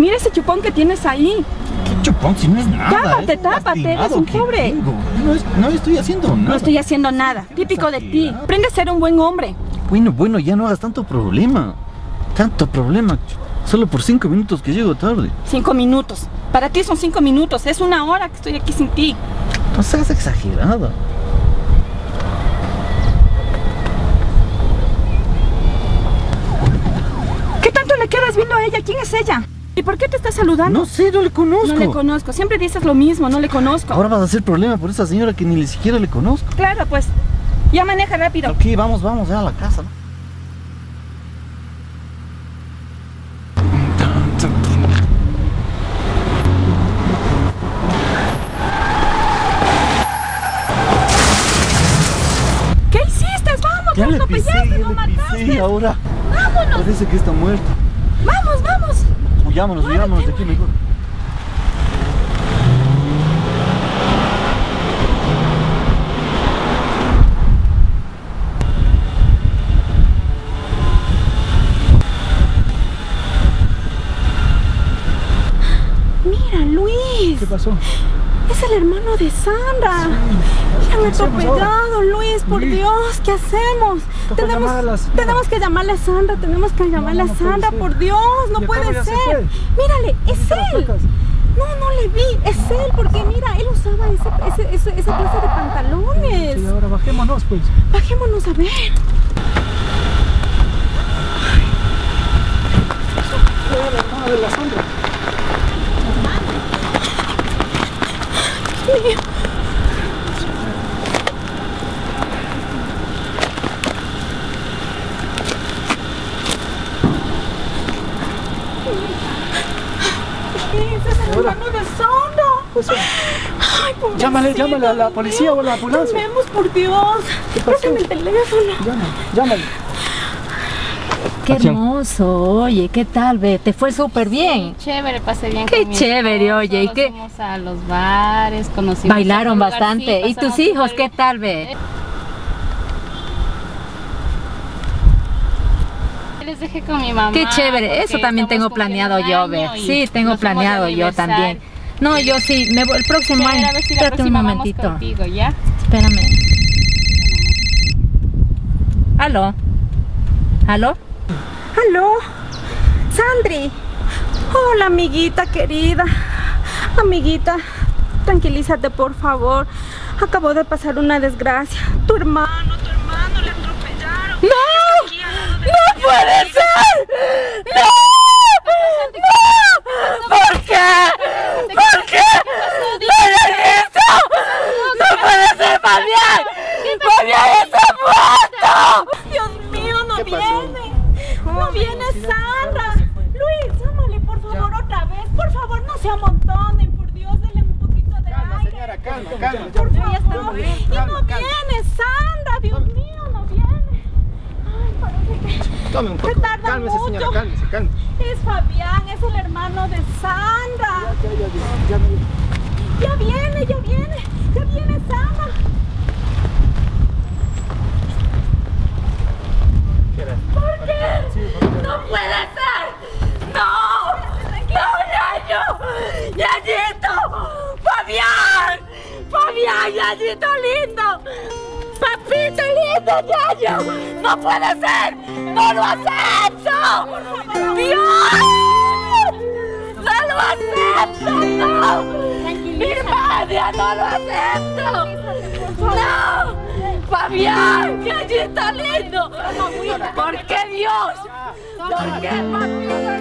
Mira ese chupón que tienes ahí. ¿Qué chupón? Si no es nada. Tápate, es tápate, eres un pobre. tengo. No, es- no estoy haciendo nada. No estoy haciendo nada. Típico de ti. Aprende a ser un buen hombre. Bueno, bueno, ya no hagas tanto problema. Tanto problema. Solo por cinco minutos que llego tarde. Cinco minutos. Para ti son cinco minutos. Es una hora que estoy aquí sin ti. No seas exagerada. ¿Qué tanto le quedas viendo a ella? ¿Quién es ella? ¿Y por qué te está saludando? No sé, no le conozco. No le conozco. Siempre dices lo mismo, no le conozco. Ahora vas a hacer problema por esa señora que ni siquiera le conozco. Claro, pues. Ya maneja rápido. Ok, vamos, vamos ya a la casa. ¿no? ¿Qué hiciste? Vamos, Ya le lo no le mataste. pisé ahora. Vámonos, Parece que está muerto. vamos, vamos. Huyámonos, huyámonos de aquí mejor. Mira, Luis. ¿Qué pasó? Es el hermano de Sandra. Le han atropellado, Luis, por. Dios, ¿qué hacemos? Tenemos, tenemos que llamarle a Sandra, tenemos que llamarle no a Sandra, por Dios, no ¿Y puede ser. fue? Mírale, es ¿Dónde te él. No, no le vi, es él, porque mira, él usaba ese, ese, ese- esa clase de pantalones. Sí, ahora bajémonos, pues. Bajémonos a ver. Ah, de la Sandra. Dios mío. Pues, Ay, Llámale, llámale a la Dios policía mío. o a la ambulancia. Llamemos, por Dios. ¿Qué pasó? Préstame el teléfono. llámale, llámale. Qué Acción. hermoso, oye, ¿qué tal, ve? Te fue súper bien. Chévere, pasé bien Qué con chévere, oye, ¿y qué? fuimos a los bares, conocimos Bailaron lugar, bastante. sí, ¿Y tus hijos, qué tal, ve? Les dejé con mi mamá. Qué chévere, eso también tengo planeado yo, ve. Sí, tengo planeado yo también. No, yo sí, me voy el próximo año. si Espérate un momentito. contigo, ¿ya? Espérame. ¿Aló? ¿Aló? Aló, Sandri. Hola, amiguita querida. Amiguita, tranquilízate, por favor. Acabó de pasar una desgracia. Tu hermano, tu hermano le atropellaron. ¡No! ¡No puede ser! ¡No! ¡No! ¿Por qué? ¿Por qué? ¡No hagas esto! ¡No puede ser, Fabián! ¡Fabián está muerto! ¡Dios mío, no ¿Qué pasó? viene! ¡No viene Sandra! Luis, llámale por favor otra vez. Por favor, no se amontonen. Por Dios, denle un poquito de aire. Señora, calma, calma. Por favor. bien, Y no calma, calma. viene Sandra. Dios mío, no viene. Ay, parece que Tome un Se poco. tarda Cálmese, señora, mucho. cálmese, cálmese. es Fabián, es el hermano de Sandra. Ya, ya, ya, ya me- Ya viene, ya viene. Ya viene Sandra. ¿Por qué? ¡No puede ser! ¡No! ¡No, Yayo! ¡Yayito! ¡Fabián! ¡Fabián, Yayito lindo! ¡Papito lindo, Yayo! ¡No puede ser! ¡No lo acepto! ¡Dios! ¡No lo acepto! ¡No! ¡Irmania, no lo acepto! ¡No! ¡Fabián! ¡Yayito lindo! ¿Por qué Dios? ¿Por qué papito?